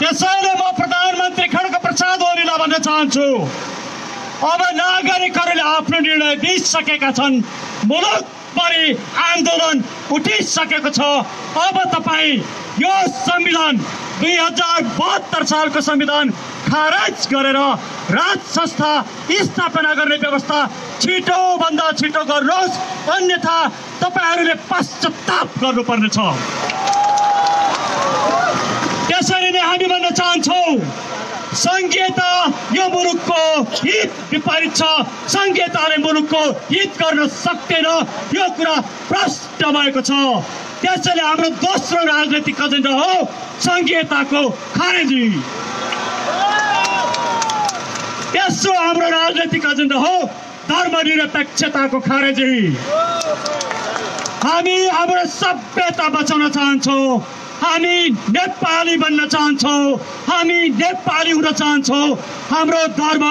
त्यसैले म प्रधानमन्त्री खड्ग प्रसाद ओलीलाई भन्न चाहन्छु। अब नागरिकहरूले आफ्नो निर्णय दिइसकेका छन्। मुलुकभरि आन्दोलन उठिसकेको छ। अब तपाईँ यो संविधान दुई हजार बहत्तर सालको संविधान खारेज गरेर राज संस्था स्थापना गर्ने व्यवस्था छिटोभन्दा छिटो गर्नुहोस्। अन्यथा तपाईँहरूले पश्चाताप गर्नुपर्नेछ। त्यसरी नै हामी भन्न चाहन्छौँ सङ्घीयता यो मुलुकको हित विपरीत छ। सङ्घीयताले मुलुकको हित गर्न सक्दैन। यो कुरा प्रष्ट भएको छ। त्यसैले हाम्रो दोस्रो राजनैतिक एजेन्डा हो सङ्घीयताको खारेजी। तेस्रो हाम्रो राजनैतिक एजेन्डा हो धर्मनिरपेक्षताको खारेजी। हामी हाम्रो सभ्यता बचाउन चाहन्छौँ। हामी नेपाली बन्न चाहन्छौँ हामी नेपाली हुन चाहन्छौँ। हाम्रो धर्म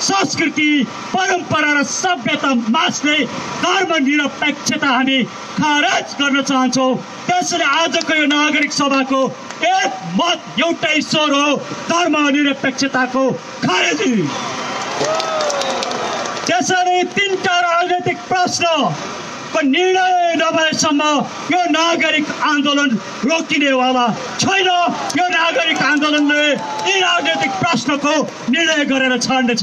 संस्कृति परम्परा र सभ्यता मास्ने धर्मनिरपेक्षता हामी खारेज गर्न चाहन्छौँ। त्यसैले आजको यो नागरिक सभाको एक मत एउटै स्वर हो धर्मनिरपेक्षताको खारेजी। त्यसैले तिनवटा राजनैतिक प्रश्नको निर्णय नभएसम्म यो नागरिक आन्दोलन रोकिनेवाला छैन। यो नागरिक आन्दोलनले यी राजनैतिक प्रश्नको निर्णय गरेर छाड्नेछ।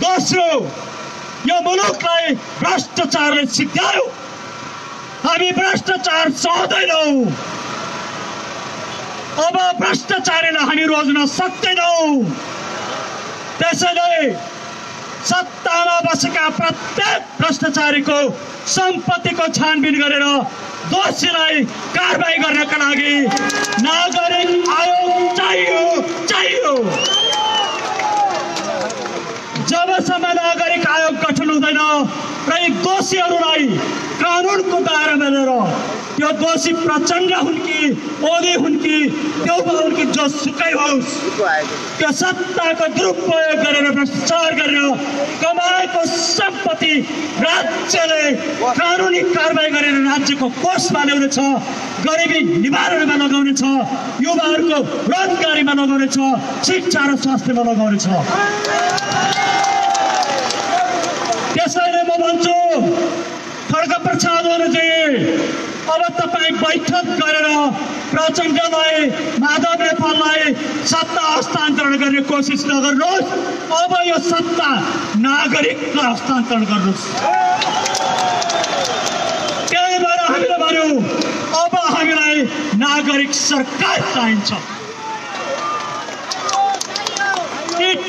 दोस्रो यो मुलुकलाई भ्रष्टाचारले सिद्ध्यायो हामी भ्रष्टाचार सहँदैनौँ अब भ्रष्टाचारीलाई हामी रोज्न सक्दैनौँ। त्यसैले सत्तामा बसेका प्रत्येक भ्रष्टाचारीको सम्पत्तिको छानबिन गरेर दोषीलाई कारवाही गर्नका लागि नागरिक आयोग चाहियो चाहियो। जबसम्म नागरिक आयोग गठन हुँदैन र यी दोषीहरूलाई कानुनको दायरामा लिएर त्यो दोषी प्रचण्ड हुन् कि ओली हुन् कि देउबा हुन् कि जोसुकै होस् त्यो सत्ताको दुरुपयोग गरेर भ्रष्टाचार गरेर कमाएको सम्पत्ति राज्यले कानुनी कारवाही गरेर राज्यको कोषमा ल्याउनेछ गरिबी निवारणमा लगाउनेछ युवाहरूको रोजगारीमा लगाउनेछ शिक्षा र स्वास्थ्यमा लगाउनेछ त्यसैले म भन्छु खड्ग प्रसाद ओलीजी अब तपाईँ बैठक गरेर प्रचण्डलाई माधव नेपाललाई सत्ता हस्तान्तरण गर्ने कोसिस नगर्नुहोस् अब यो सत्ता नागरिकलाई हस्तान्तरण गर्नुहोस् त्यही भएर हामीले भन्यौँ अब हामीलाई नागरिक सरकार चाहिन्छ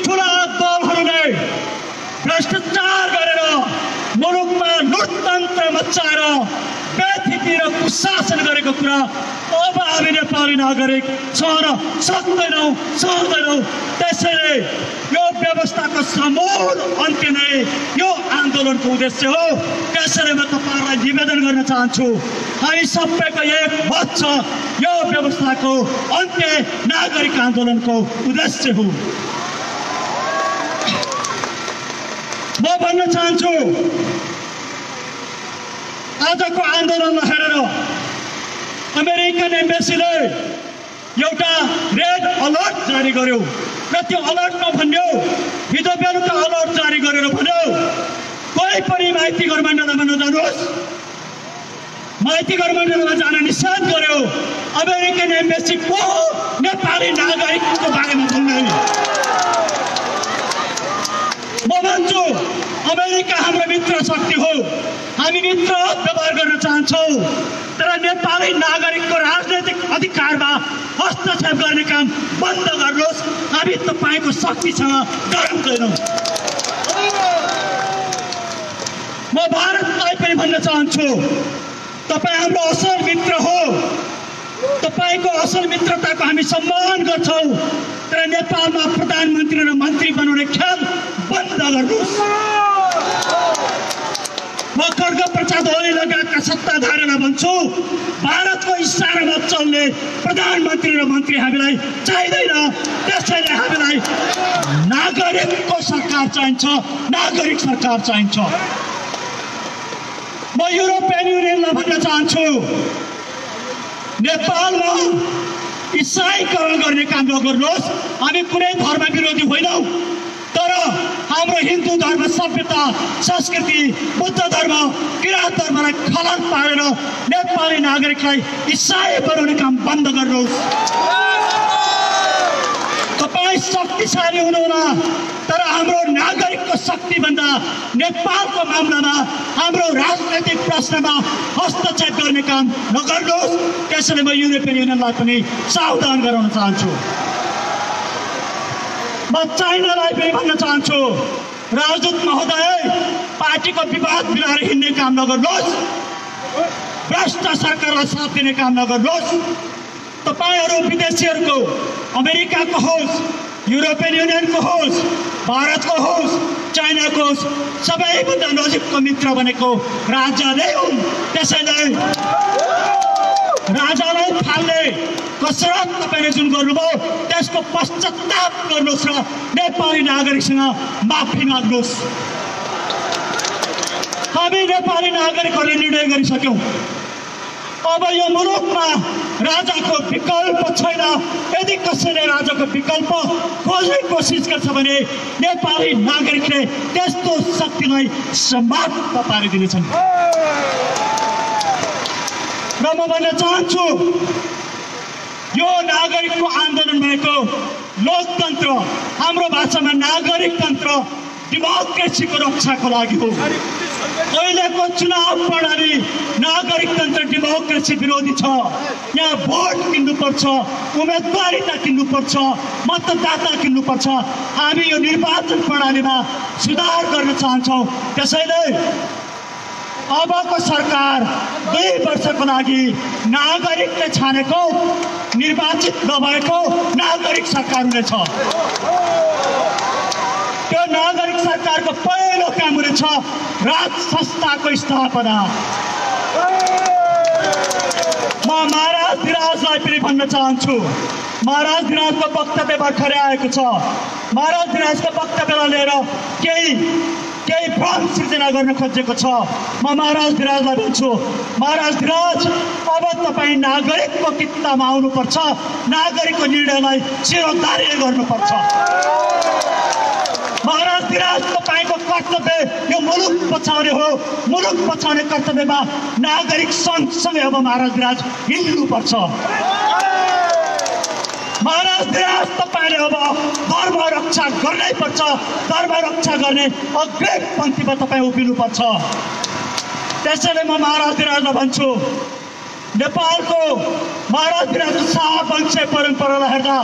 ठुला दलहरूले भ्रष्टाचार मुलुकमा लुटतन्त्र मचाएर व्यथिति र कुशासन गरेको कुरा अब हामी नेपाली नागरिक सहन सक्दैनौँ सक्दैनौँ त्यसैले यो व्यवस्थाको समूल अन्त्य नै यो आन्दोलनको उद्देश्य हो। त्यसैले म तपाईँहरूलाई निवेदन गर्न चाहन्छु हामी सबैको एक मत छ। यो व्यवस्थाको अन्त्य नागरिक आन्दोलनको उद्देश्य हो। म भन्न चाहन्छु आजको आन्दोलनलाई हेरेर अमेरिकन एम्बेसीले एउटा रेड अलर्ट जारी गर्यो। र त्यो अलर्टमा भन्यो? हिजो बेलुका अलर्ट जारी गरेर भन्यो। कोही पनि माइती घर मण्डलमा नजानुहोस्। माइती घर मण्डलमा जान निषेध गर्यो। अमेरिकन एम्बेसी को? नेपाली नागरिकको बारेमा बोल्ने म भन्छु अमेरिका हाम्रो मित्र शक्ति हो। हामी मित्र व्यवहार गर्न चाहन्छौँ। तर नेपाली नागरिकको राजनैतिक अधिकारमा हस्तक्षेप गर्ने काम बन्द गर्नुहोस्। हामी तपाईँको शक्तिसँग डराउँदैनौँ म भारतलाई पनि भन्न चाहन्छु। तपाईँ हाम्रो असल मित्र हो। तपाईँको असल मित्रताको हामी सम्मान गर्छौँ। तर नेपालमा प्रधानमन्त्री र मन्त्री बनाउने खेल बन्द गर्नुहोस् म खड्ग प्रसाद ओली लगायतका सत्ताधारीलाई भन्छु भारतको इसारामा चल्ने प्रधानमन्त्री र मन्त्री हामीलाई चाहिँदैन। त्यसैले हामीलाई नागरिकको सरकार चाहिन्छ नागरिक सरकार चाहिन्छ। म युरोपियन युनियनलाई भन्न चाहन्छु नेपालमा इसाईकरण गर्ने काम नगर्नुहोस्। हामी कुनै धर्म विरोधी होइनौँ। हाम्रो हिन्दू धर्म सभ्यता संस्कृति बुद्ध धर्म किराँत धर्मलाई खलन पारेर नेपाली नागरिकलाई इसाई बनाउने काम बन्द गर्नुहोस्। तपाईँ शक्तिशाली हुनुहुन्न तर हाम्रो नागरिकको शक्तिभन्दा नेपालको मामलामा हाम्रो राजनैतिक प्रश्नमा हस्तक्षेप गर्ने काम नगर्नुहोस्। त्यसैले म युरोपियन युनियनलाई पनि सावधान गराउन चाहन्छु। म चाइनालाई पनि भन्न चाहन्छु। राजदूत महोदय पार्टीको विवाद मिलाएर हिँड्ने काम नगर्नुहोस्। भ्रष्ट सरकारलाई साथ दिने काम नगर्नुहोस्। तपाईँहरू विदेशीहरूको अमेरिकाको होस् युरोपियन युनियनको होस् भारतको होस् चाइनाको होस् सबैभन्दा नजिकको मित्र भनेको राजा नै हुन्। त्यसैले राजालाई फाल्ने कसरत तपाईँले जुन गर्नुभयो त्यसको पश्चाताप गर्नुहोस् र नेपाली नागरिकसँग माफी माग्नुहोस्। हामी नेपाली नागरिकहरूले निर्णय गरिसक्यौँ। अब यो मुलुकमा राजाको विकल्प छैन। यदि कसैले राजाको विकल्प खोज्ने कोसिस गर्छ भने नेपाली नागरिकले त्यस्तो शक्तिलाई समाप्त पारिदिनेछन्। र म भन्न चाहन्छु यो नागरिकको आन्दोलन भनेको लोकतन्त्र हाम्रो भाषामा नागरिक तन्त्र डेमोक्रेसीको रक्षाको लागि हो। अहिलेको चुनाव प्रणाली नागरिक तन्त्र डेमोक्रेसी विरोधी छ। यहाँ भोट किन्नुपर्छ उम्मेदवारिता किन्नुपर्छ मतदाता किन्नुपर्छ। हामी यो निर्वाचन प्रणालीमा सुधार गर्न चाहन्छौँ। त्यसैले अबको सरकार दुई वर्षको लागि नागरिकले छानेको निर्वाचित नभएको नागरिक सरकार हुनेछ त्यो नागरिक सरकारको पहिलो काम हुनेछ राज संस्थाको स्थापना। म महाराज धिराजलाई पनि भन्न चाहन्छु। महाराज धिराजको वक्तव्य भर्खरै आएको छ। महाराज धिराजको वक्तव्यलाई लिएर केही केही भ्रम सृजना गर्न खोजेको छ म महाराज धिराजलाई भन्छु महाराज धिराज अब तपाईँ नागरिकको कित्तामा आउनुपर्छ नागरिकको निर्णयलाई शिरोधार्य गर्नुपर्छ महाराज विराज तपाईँको कर्तव्य यो मुलुक बचाउने हो मुलुक बचाउने कर्तव्यमा नागरिक सँगसँगै अब महाराज विराज हिँड्नुपर्छ महाराज विराज तपाईँले अब धर्म रक्षा गर्नै पर्छ। धर्म रक्षा गर्ने अग्रिम पन्थीमा तपाईँ उभिनुपर्छ। त्यसैले म महाराज विराजलाई भन्छु नेपालको महाराज विराजको शाहवंशीय परम्परालाई हेर्दा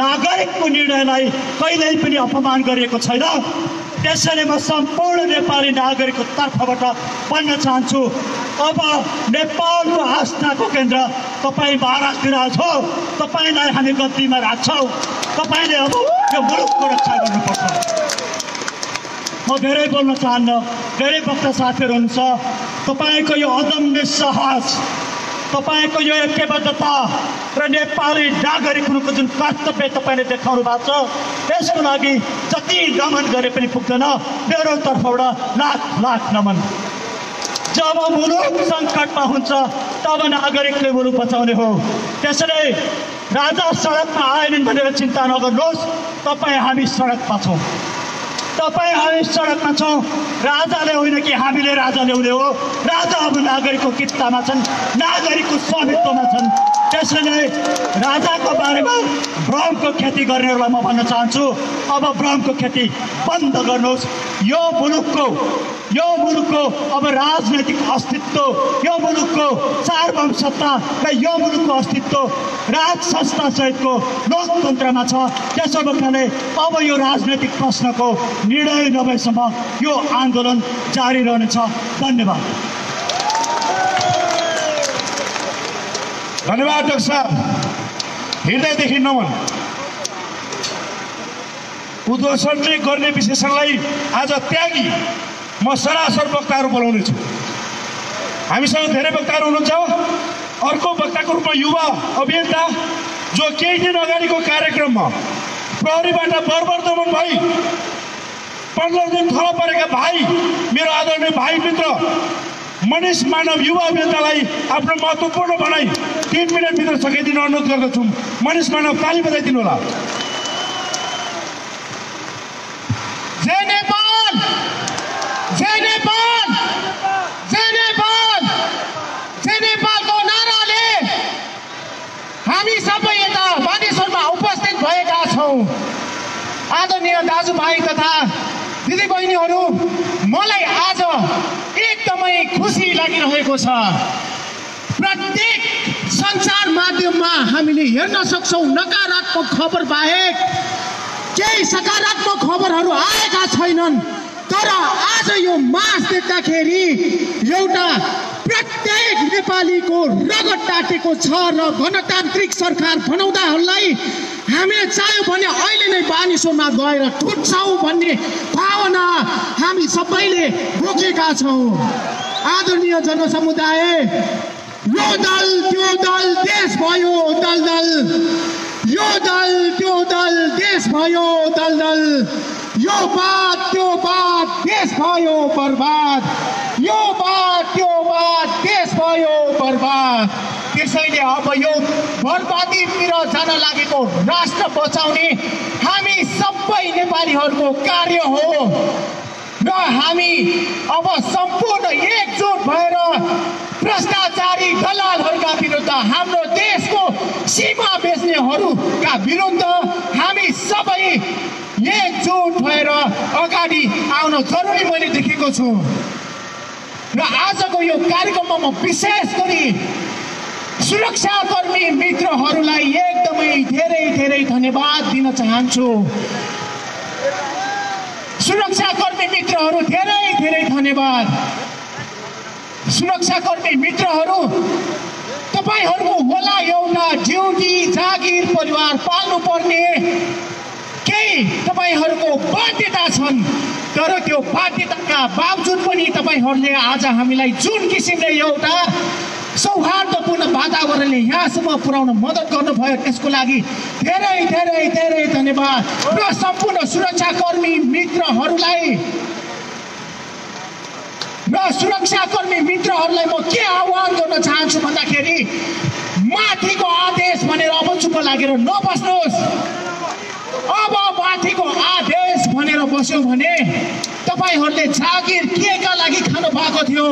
नागरिकको निर्णयलाई कहिल्यै पनि अपमान गरिएको छैन। त्यसैले म सम्पूर्ण नेपाली नागरिकको तर्फबाट भन्न चाहन्छु अब नेपालको आस्थाको केन्द्र तपाईँ महाराज विराज हो तपाईँलाई हामी गद्दीमा राख्छौँ। तपाईँले अब यो मुलुकको रक्षा गर्नुपर्छ। म धेरै बोल्न चाहन्न। धेरै वक्ता साथीहरू हुनुहुन्छ। तपाईँको यो अदम्य साहस तपाईँको यो ऐक्यबद्धता र नेपाली नागरिक हुनुको जुन कर्तव्य तपाईँले देखाउनु भएको छ त्यसको लागि जति नमन गरे पनि पुग्दैन। मेरो तर्फबाट लाख लाख नमन। जब मुलुक सङ्कटमा हुन्छ तब नागरिकले मुलुक बचाउने हो। त्यसैले राजा सडकमा आएनन् भनेर चिन्ता नगर्नुहोस्। तपाईँ हामी सडकमा छौँ। तपाईँ हामी सडकमा छौँ। राजाले होइन कि हामीले राजा ल्याउने हो। राजा अब नागरिकको कित्तामा छन्। नागरिकको त्यसैले राजाको बारेमा भ्रमको खेती गर्नेहरूलाई म भन्न चाहन्छु। अब भ्रमको खेती बन्द गर्नुहोस्। यो मुलुकको यो मुलुकको अब राजनैतिक अस्तित्व यो मुलुकको सार्वभौम सत्ता र यो मुलुकको अस्तित्व राज संस्था सहितको लोकतन्त्रमा छ। त्यसो भएकाले अब यो राजनैतिक प्रश्नको निर्णय नभएसम्म यो आन्दोलन जारी रहनेछ। धन्यवाद। धन्यवाद डाक्टर साहब। हृदयदेखि नमन। नै गर्ने विशेषणलाई आज त्यागी म सरासर वक्ताहरू बोलाउने छु। हामीसँग धेरै वक्ताहरू हुनुहुन्छ। अर्को वक्ताको रूपमा युवा अभियन्ता जो केही दिन अगाडिको कार्यक्रममा प्रहरीबाट बर्बर भई पन्ध्र दिन थला परेका भाइ मेरो आदरणीय भाइ मित्र मनिष मानव युवा अभियन्तालाई आफ्नो महत्त्वपूर्ण भनाइ तिन मिनटभित्र सकाइदिनु अनुरोध गर्दछु। मनिष मानव ताली बजाइदिनु होला। हामी सबै यता बानेश्वरमा उपस्थित भएका छौँ। आदरणीय दाजुभाइ तथा दिदीबहिनीहरू मलाई आज एकदमै खुसी लागिरहेको छ। प्रत्येक सञ्चार माध्यममा हामीले हेर्न सक्छौँ नकारात्मक खबर बाहेक केही सकारात्मक खबरहरू आएका छैनन्। तर आज यो मास देख्दाखेरि एउटा प्रत्येक नेपालीको रगत टाटेको छ र गणतान्त्रिक सरकार बनाउँदाहरूलाई हामीले चाह्यो भने अहिले नै बानिसोमा गएर ठुट्छौँ भन्ने भावना हामी सबैले बोकेका छौँ। आदरणीय जनसमुदाय यो दल त्यो दल देश भयो दल दल। यो दल त्यो दल देश भयो दल दल। यो बात त्यो बात देश भयो बर्बाद। यो बात त्यो बात देश भयो बर्बाद। त्यसैले अब यो बर्बादीतिर जान लागेको राष्ट्र बचाउने हामी सबै नेपालीहरूको कार्य हो। र हामी अब सम्पूर्ण एकजुट भएर भ्रष्टाचारी दलालहरूका विरुद्ध हाम्रो देशको सीमा बेच्नेहरूका विरुद्ध हामी सबै एकजुट भएर अगाडि आउन जरुरी मैले देखेको छु। र आजको यो कार्यक्रममा म विशेष गरी सुरक्षाकर्मी मित्रहरूलाई एकदमै धेरै धेरै धन्यवाद दिन चाहन्छु। सुरक्षाकर्मी मित्रहरू धेरै धेरै धन्यवाद। सुरक्षाकर्मी मित्रहरू तपाईँहरूको होला एउटा ड्युटी जागिर परिवार पाल्नु पर्ने केही तपाईँहरूको बाध्यता छन् तर त्यो बाध्यताका बावजुद पनि तपाईँहरूले आज हामीलाई जुन किसिमले एउटा सौहार्दपूर्ण वातावरणले यहाँसम्म पुर्याउन मद्दत गर्नुभयो त्यसको लागि धेरै धेरै धेरै धन्यवाद। र सम्पूर्ण सुरक्षाकर्मी मित्रहरूलाई र सुरक्षाकर्मी मित्रहरूलाई म के आह्वान गर्न चाहन्छु भन्दाखेरि माथिको आदेश भनेर अब चुप लागेर नबस्नुहोस्। अब माथिको आदेश भनेर बस्यो भने तपाईँहरूले जागिर के का लागि खानु भएको थियो?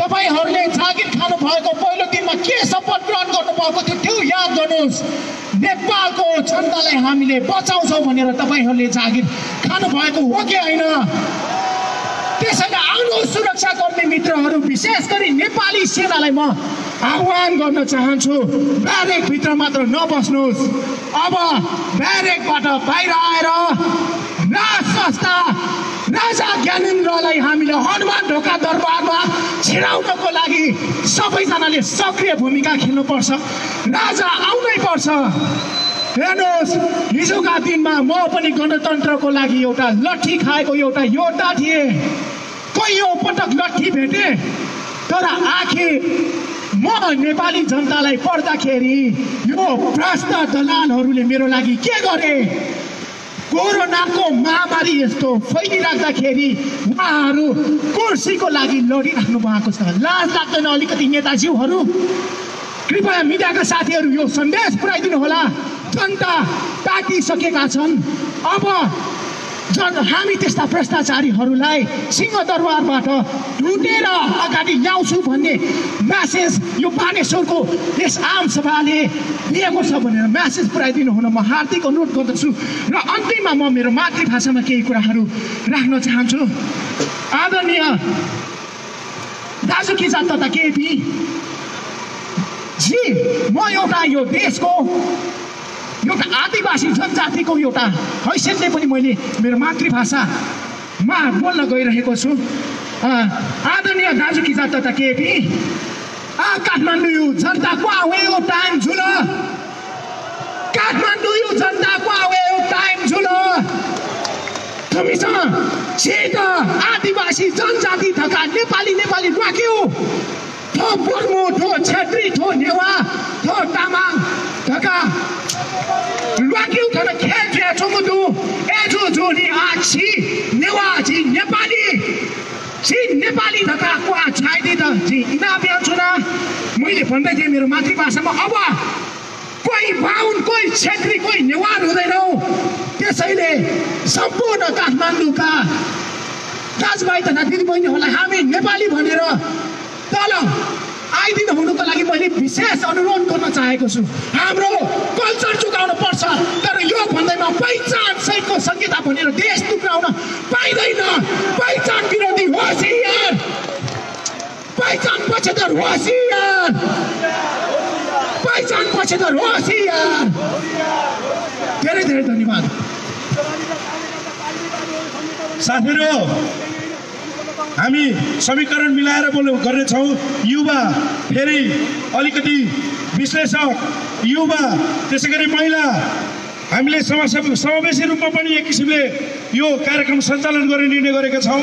तपाईँहरूले जागिर खानु भएको पहिलो दिनमा के शपथ ग्रहण गर्नुभएको थियो त्यो याद गर्नुहोस्। नेपालको जनतालाई हामीले बचाउँछौँ भनेर तपाईँहरूले जागिर खानु भएको हो कि होइन? त्यसैले आउनु सुरक्षाकर्मी मित्रहरू विशेष गरी नेपाली सेनालाई म आह्वान गर्न चाहन्छु ब्यारेकभित्र मात्र नबस्नुहोस्। अब ब्यारेकबाट बाहिर आएर राज संस्था राजा ज्ञानेन्द्रलाई हामीले हनुमान ढोका दरबारमा छिराउनको लागि सबैजनाले सक्रिय भूमिका खेल्नुपर्छ। राजा आउनै पर्छ। हेर्नुहोस् हिजोका दिनमा म पनि गणतन्त्रको लागि एउटा लट्ठी खाएको एउटा योद्धा थिएँ। कैयौँ पटक लट्ठी भेटेँ तर आखिर म नेपाली जनतालाई पढ्दाखेरि यो भ्रष्ट दलालहरूले मेरो लागि के गरे? कोरोनाको महामारी यस्तो फैलिराख्दाखेरि उहाँहरू कुर्सीको लागि लडिराख्नु भएको छ। लाज लाग्दैन अलिकति नेताज्यूहरू। कृपया मिडियाका साथीहरू यो सन्देश पुऱ्याइदिनु होला जनता तातिसकेका छन्। अब जन हामी त्यस्ता भ्रष्टाचारीहरूलाई सिंहदरबारबाट ढुटेर अगाडि ल्याउँछु भन्ने म्यासेज यो बानेश्वरको यस आम सभाले दिएको छ भनेर म्यासेज पुऱ्याइदिनु हुन म हार्दिक अनुरोध गर्दछु। र अन्तिममा म मेरो मातृभाषामा केही कुराहरू राख्न चाहन्छु। आदरणीय दाजु किसान तथा केपी जी म एउटा यो देशको एउटा आदिवासी जनजातिको एउटा हैसियतले पनि मैले मेरो मातृभाषामा बोल्न गइरहेको छु। आदरणीय दाजु किसान तथा केपी आ काठमाडौँ जनताको आयो टाइम झुल। काठमाडौँ जनताको आयो टाइम झुल। हामीसँग छिट आदिवासी जनजाति थका नेपाली नेपाली राख्यो। थो बर्मो थो छेत्री नेवा थो तामाङ थका राख्यो थन खेल छे छुमुदु एजो जोनी आछि नेवा छि नेपाली छि नेपाली थका क्वा छाइदि त झिङ्गा ब्याउँछु न मैले भन्दै थिएँ मेरो मातृभाषामा अब कोही बाहुन कोही छेत्री कोही नेवार हुँदैनौ त्यसैले सम्पूर्ण काठमाडौँका दाजुभाइ तथा दिदीबहिनीहरूलाई हामी नेपाली भनेर तल आइदिनु हुनुको लागि मैले विशेष अनुरोध गर्न चाहेको छु। हाम्रो कल्चर चुकाउन पर्छ तर यो भन्दैमा पहिचान सहितको संहिता भनेर देश टुक्राउन पाइँदैन। पहिचान विरोधी होसियार पहिचान पक्षधर होसियार पहिचान पक्षधर होसियार धेरै धेरै धन्यवाद। साथीहरू हामी समीकरण मिलाएर बोल गर्नेछौँ। युवा फेरि अलिकति विश्लेषक युवा त्यसै गरी महिला हामीले समस्या समावेशी रूपमा पनि एक किसिमले यो कार्यक्रम सञ्चालन गर्ने निर्णय गरेका छौँ।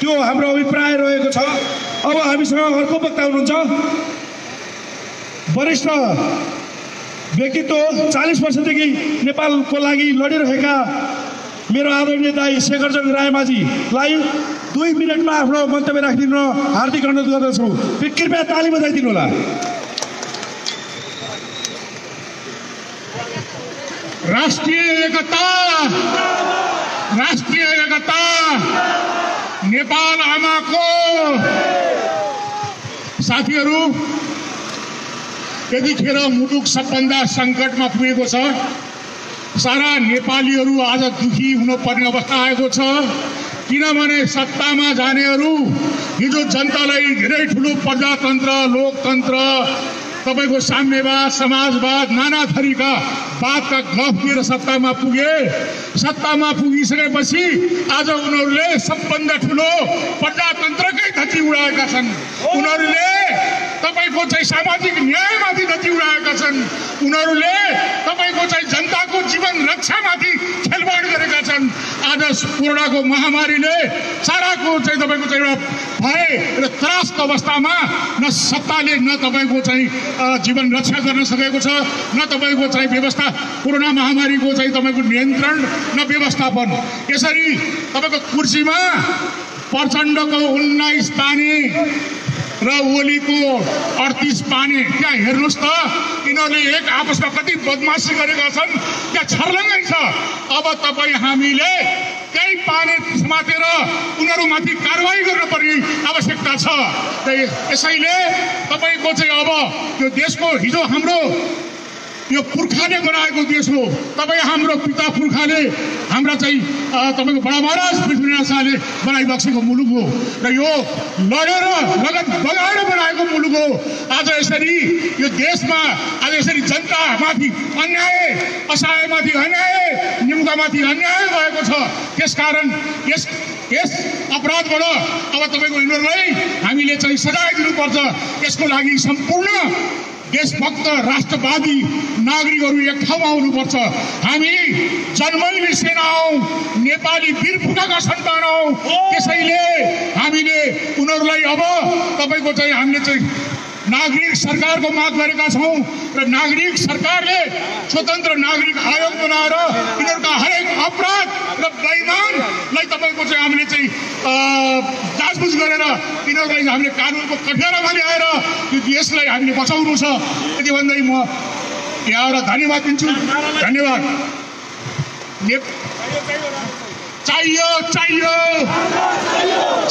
त्यो हाम्रो अभिप्राय रहेको छ। अब हामीसँग अर्को वक्ता हुनुहुन्छ। वरिष्ठ व्यक्तित्व चालिस वर्षदेखि नेपालको लागि लडिरहेका मेरो आदरणीय दाई शेखरचन्द्र रायमाझीलाई दुई मिनटमा आफ्नो मन्तव्य राखिदिनु हार्दिक अनुरोध गर्दछु। कृपया ताली बजाइदिनु होला। राष्ट्रिय एकता राष्ट्रिय एकता नेपाल आमाको। साथीहरू यतिखेर मुलुक सबभन्दा सङ्कटमा पुगेको छ। सारा नेपालीहरू आज दुखी हुनुपर्ने अवस्था आएको छ। किनभने सत्तामा जानेहरू हिजो जनतालाई धेरै ठुलो प्रजातन्त्र लोकतन्त्र तपाईँको साम्यवाद समाजवाद नाना थरीका वादका गफ दिएर सत्तामा पुगे। सत्तामा पुगिसकेपछि आज उनीहरूले सबभन्दा ठुलो प्रजातन्त्रकै धती उडाएका छन्। उनीहरूले तपाईँको चाहिँ सामाजिक न्यायमाथि धती उडाएका छन्। उनीहरूले तपाईँको चाहिँ जनताको जीवन रक्षामाथि खेलवाड गरेका छन्। आज कोरोनाको महामारीले साराको चाहिँ तपाईँको चाहिँ एउटा भय र त्रासको अवस्थामा न सत्ताले न तपाईँको चाहिँ जीवन रक्षा गर्न सकेको छ न तपाईँको चाहिँ व्यवस्था कोरोना महामारीको चाहिँ तपाईँको नियन्त्रण न व्यवस्थापन। यसरी तपाईँको कुर्सीमा प्रचण्डको उन्नाइस पानी र ओलीको अडतिस पानी त्यहाँ हेर्नुहोस् त यिनीहरूले एक आपसमा कति बदमासी गरेका छन् त्यहाँ छर्लङ्गै छ अब तपाईँ हामीले त्यही पानी समातेर उनीहरूमाथि कारवाही गर्नुपर्ने आवश्यकता छ। र यसैले तपाईँको चाहिँ अब यो देशको हिजो हाम्रो यो पुर्खाले बनाएको देश हो। तपाईँ हाम्रो पिता पुर्खाले हाम्रा चाहिँ तपाईँको बडा महाराज पृथ्वीनारायण शाहले बनाइबक्सेको मुलुक हो। र यो लडेर लगत बगाएर बनाएको मुलुक हो। आज यसरी यो देशमा आज यसरी जनतामाथि अन्याय असहायमाथि अन्याय निम्कामाथि अन्याय भएको छ। त्यसकारण यस यस अपराधबाट अब तपाईँको यिनीहरूलाई हामीले चाहिँ सजाय दिनुपर्छ। यसको लागि सम्पूर्ण देशभक्त राष्ट्रवादी नागरिकहरू एक ठाउँमा आउनुपर्छ। हामी जन्मैले सेना हौ नेपाली वीर पुर्खाका सन्तान हौ। त्यसैले हामीले उनीहरूलाई अब तपाईँको चाहिँ हामीले चाहिँ नागरिक सरकारको माग गरेका छौँ र नागरिक सरकारले स्वतन्त्र नागरिक आयोग बनाएर यिनीहरूका हरेक अपराध र बेइमानलाई तपाईँको चाहिँ हामीले चाहिँ जाँचबुझ गरेर यिनीहरूलाई हामीले कानुनको कठियारामा ल्याएर यो देशलाई हामीले बचाउनु छ। यति भन्दै म यहाँबाट धन्यवाद दिन्छु। धन्यवाद। चाहियो चाहियो।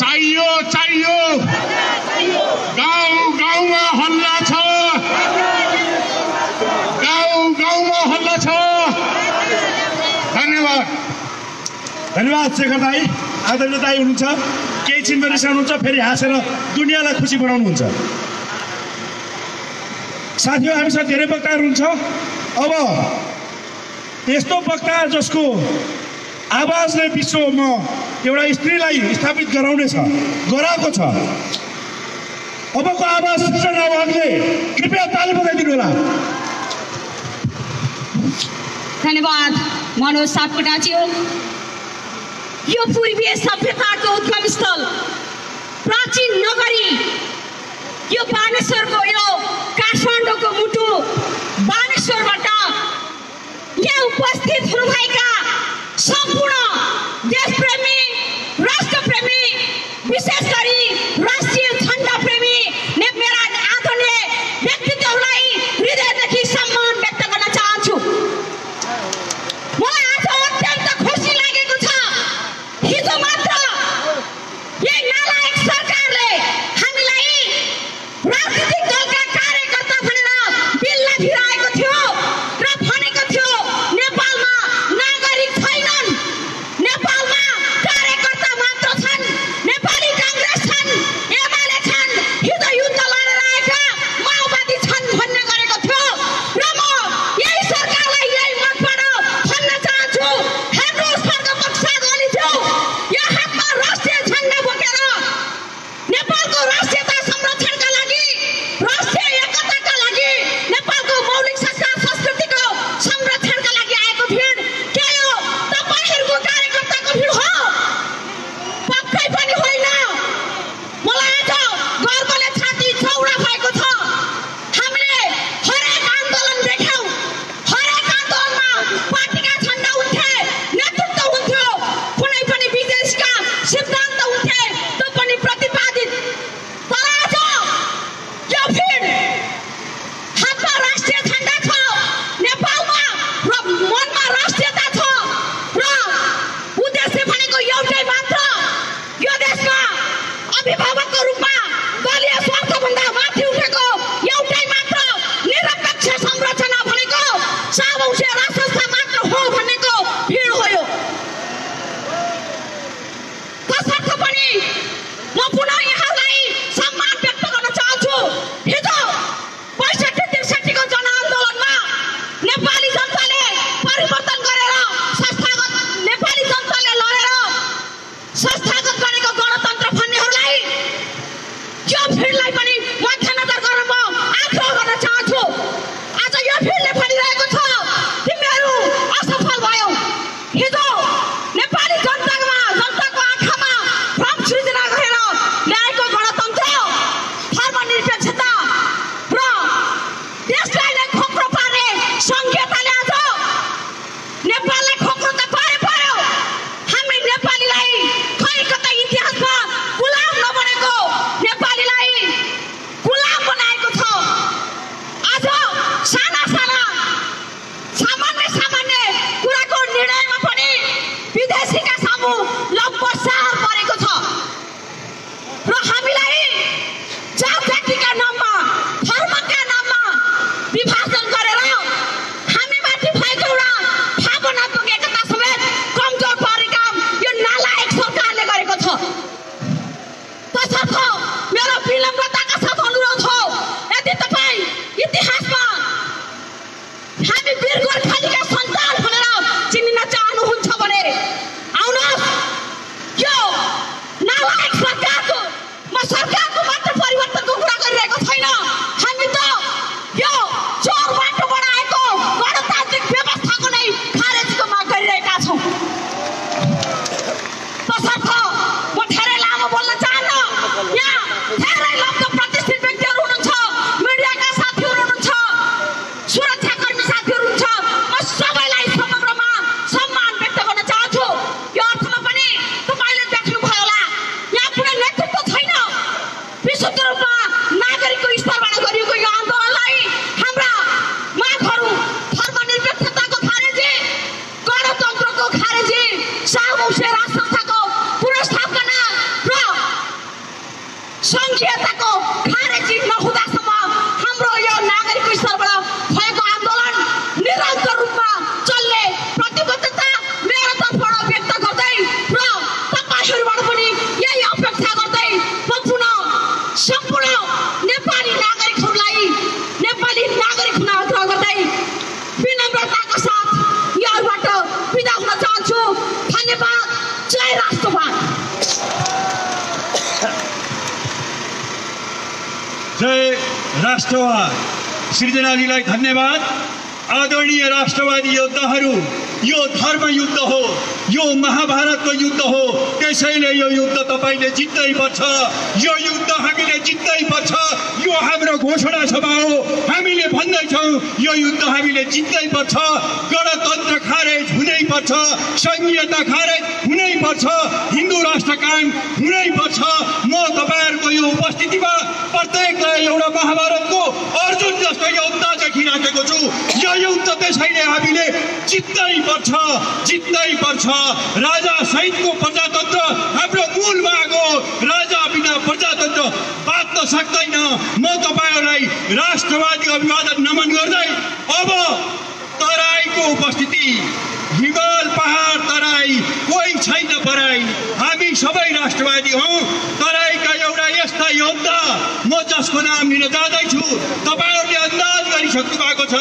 चाहियो चाहियो। गाउँ गाउँमा हल्ला छ। गाउँ गाउँमा हल्ला छ। धन्यवाद। धन्यवाद शेखर दाई। आदरणीय दाई हुनुहुन्छ। केही छिनमा रिसाउनुहुन्छ फेरि हाँसेर दुनियाँलाई खुसी बनाउनुहुन्छ। साथीहरू हामीसँग धेरै वक्ताहरू हुन्छ अब यस्तो वक्ता जसको आवाजले विश्वमा एउटा स्त्रीलाई स्थापित गराउनेछ गराएको छ। अबको आवाज सृजना उहाँले कृपया ताली बजाइदिनु होला। धन्यवाद मनोज सापकोटाज्यू यो पूर्वीय सभ्यताको उद्गम स्थल प्राचीन नगरी यो बानेश्वरको यो काठमाडौँको मुटु बानेश्वरबाट यहाँ उपस्थित हुनुभएका सम्पूर्ण देशप्रेमी राष्ट्रप्रेमी विशेष गरी সূত্র राष्ट्रवाद सृजनाजीलाई धन्यवाद आदरणीय राष्ट्रवादी योद्धाहरू यो धर्म युद्ध हो यो महाभारतको युद्ध हो त्यसैले यो युद्ध तपाईँले जित्दै पर्छ यो युद्ध हामीले जित्दै पर्छ हाम्रो घोषणा सभा हो हामीले भन्दैछौँ यो युद्ध हामीले जित्दै पर्छ गणतन्त्र खारेज हुनै पर्छ सङ्घीयता खारेज हुनै पर्छ हिन्दू राष्ट्र कायम हुनै पर्छ। म तपाईँहरूको यो उपस्थितिमा प्रत्येकलाई एउटा महाभारतको अर्जुन जस्तो योद्धा देखिराखेको छु। यो युद्ध त्यसैले हामीले जित्दै पर्छ जित्दै पर्छ। राजा सहितको प्रजातन्त्र हाम्रो मूल माग हो। राजा बिना प्रजातन्त्र बाँच्न सक्दैन। म तपाईँहरूलाई राष्ट्रवादी अभिवादन नमन गर्दै अब तराईको उपस्थिति हिमाल पहाड तराई कोही छैन पराई। हामी सबै राष्ट्रवादी हौ। तराईका एउटा यस्ता योद्धा। म जसको नाम लिन जाँदैछु तपाईँहरूले अन्दाज गरिसक्नु भएको छ।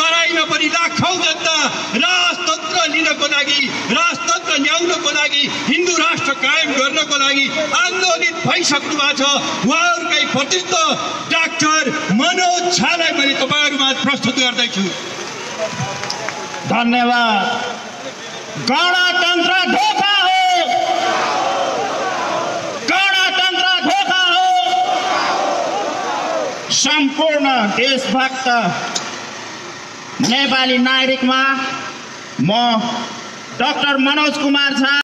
तराईमा पनि लाखौँ जनता राजतन्त्र लिनको लागि राजतन्त्र ल्याउनको लागि हिन्दू राष्ट्र कायम गर्नको लागि आन्दोलित भइसक्नु भएको छ। उहाँहरूकै प्रसिद्ध डाक्टर मनोज झालाई मैले तपाईँहरूमा प्रस्तुत गर्दैछु। धन्यवाद। गणतन्त्र धोका हो गणतन्त्र धोका हो सम्पूर्ण देशभक्त नेपाली नागरिकमा म डाक्टर मनोज कुमार झा